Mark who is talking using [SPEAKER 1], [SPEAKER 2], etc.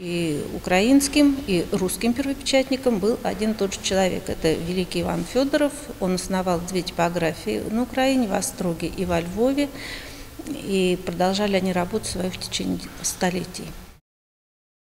[SPEAKER 1] И украинским, и русским первопечатником был один и тот же человек. Это великий Иван Федоров. Он основал две типографии на Украине, в Остроге и во Львове. И продолжали они работу свою в течение столетий.